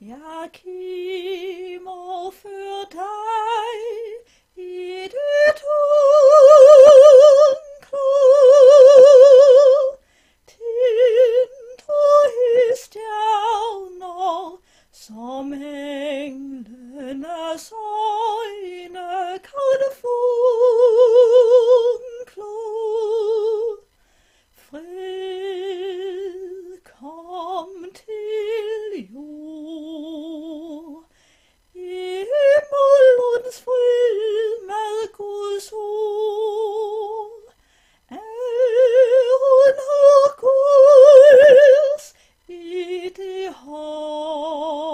Jakim og før dig i det tunge Tindre stjerner, som englenes øjne kan funkle Fred kom til jorden. 哦。